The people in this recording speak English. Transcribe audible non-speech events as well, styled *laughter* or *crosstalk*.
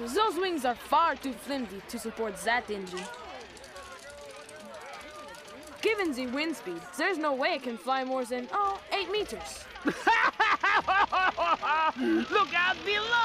Those wings are far too flimsy to support that engine. Given the wind speed, there's no way it can fly more than, oh, eight meters. *laughs* Look out below!